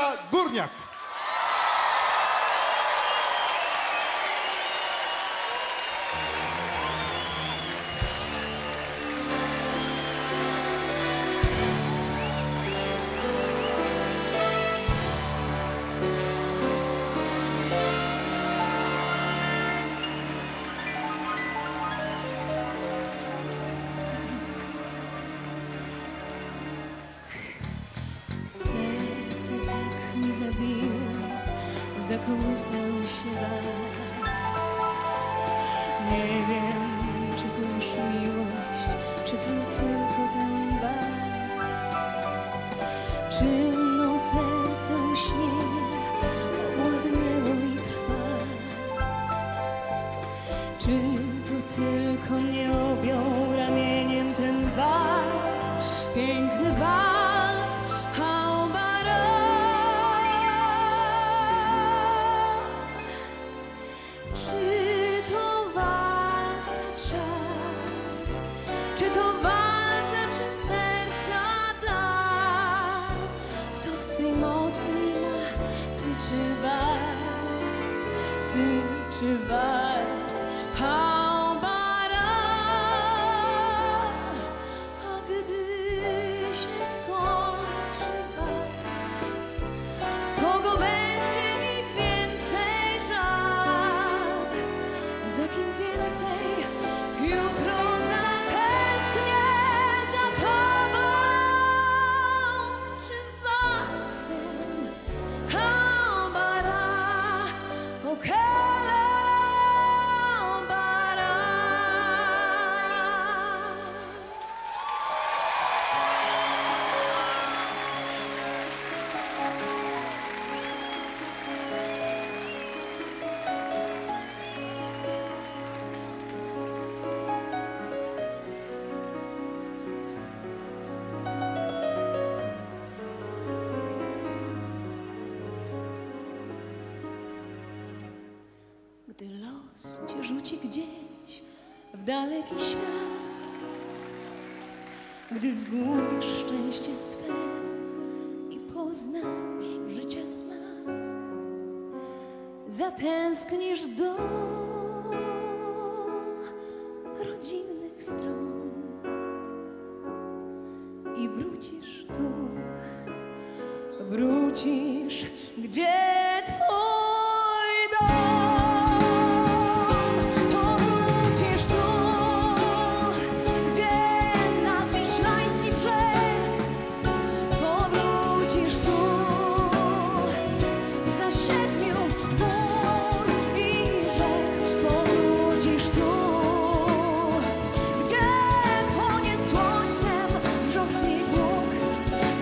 Agata Górniak. Zabiło, zakołysał się las. Nie wiem, czy to już miłość, czy to tylko ten bas. Czy mną serce uśnienie władnęło i trwa? Czy to tylko mnie objął ramieniem ten walc, piękny Czy to walca, czy serca dar? Kto w swej mocy ma, ty czy walc, ty czy walc Gdy los cię rzuci gdzieś w daleki świat, gdy zgubisz szczęście swe i poznasz życia smak, zatęsknisz do rodzinnych stron i wrócisz tu, wrócisz, gdzie twój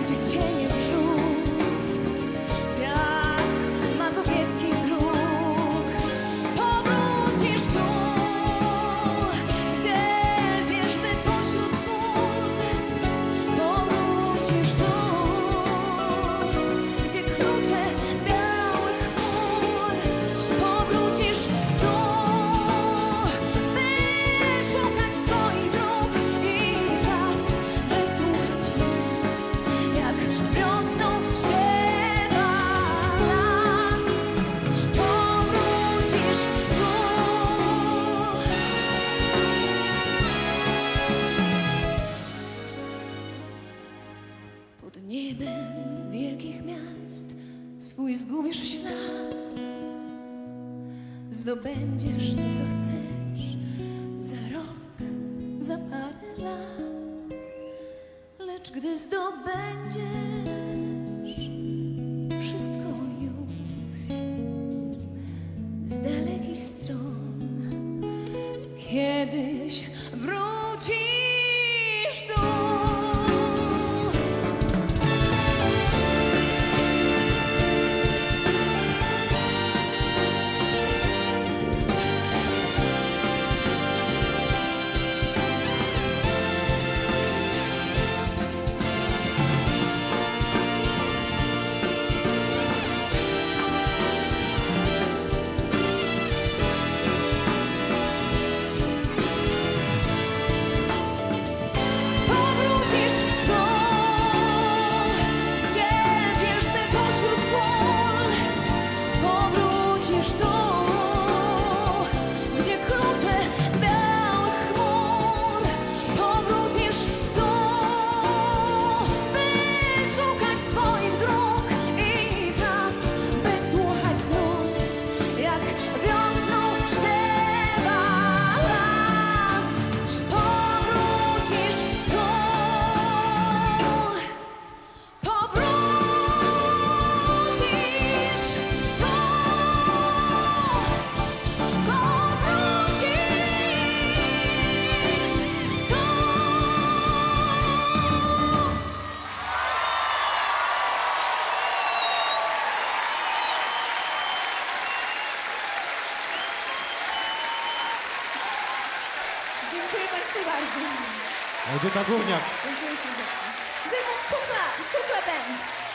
gdzie cienie Pod niebem wielkich miast swój zgubisz ślad. Zdobędziesz to, co chcesz za rok, za parę lat. Lecz gdy zdobędziesz wszystko już z dalekich stron, kiedyś Dziękuję bardzo. Edyta Górniak. Dziękuję serdecznie. Zygmunt Kukla Kukla Band.